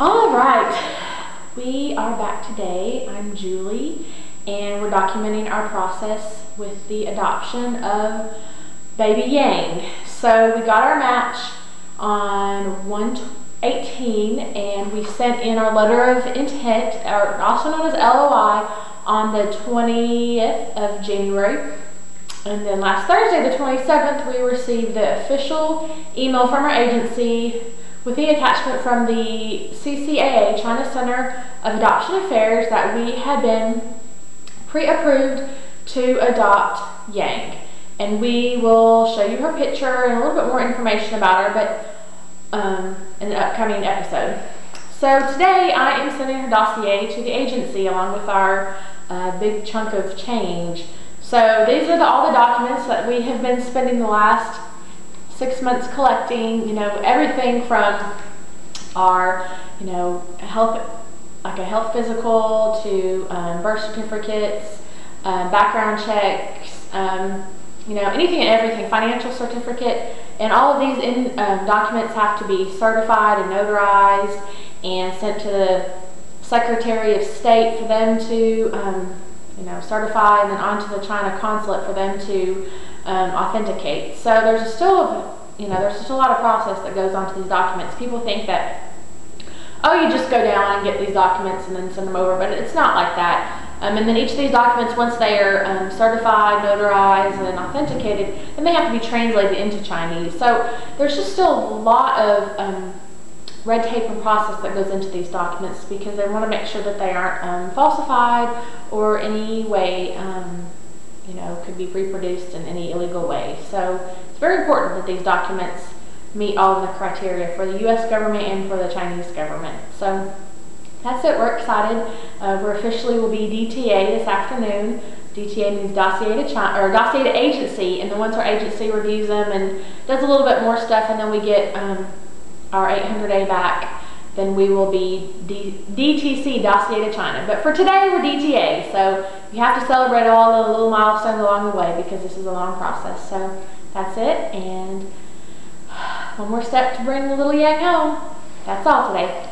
All right, we are back today. I'm Julie, and we're documenting our process with the adoption of baby Yang. So we got our match on 118, and we sent in our letter of intent, or also known as LOI, on the 20th of January. And then last Thursday, the 27th, we received the official email from our agency with the attachment from the CCAA, China Center of Adoption Affairs, that we had been pre-approved to adopt Yang. And we will show you her picture and a little bit more information about her, but um, in an upcoming episode. So today I am sending her dossier to the agency along with our uh, big chunk of change. So these are the, all the documents that we have been spending the last six months collecting, you know, everything from our, you know, health, like a health physical to um, birth certificates, um, background checks, um, you know, anything and everything, financial certificate, and all of these in, um, documents have to be certified and notarized and sent to the Secretary of State for them to, um, you know, certify and then on to the China consulate for them to um, authenticate. So there's still, you know, there's just a lot of process that goes onto these documents. People think that, oh, you just go down and get these documents and then send them over, but it's not like that. Um, and then each of these documents, once they are um, certified, notarized, and authenticated, then they have to be translated into Chinese. So there's just still a lot of um, red tape and process that goes into these documents because they want to make sure that they aren't um, falsified or any way um, you know, could be reproduced in any illegal way. So it's very important that these documents meet all of the criteria for the U.S. government and for the Chinese government. So that's it. We're excited. Uh, we're officially will be DTA this afternoon. DTA means dossier to China, or dossier to agency, and then once our agency reviews them and does a little bit more stuff, and then we get um, our 800A back then we will be D DTC, Dossier to China. But for today, we're DTA, so you have to celebrate all the little milestones along the way because this is a long process. So that's it, and one more step to bring the little Yang home. That's all today.